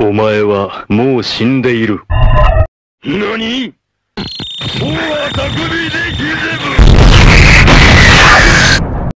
お前はもう死んでいる。何？もうあたでびで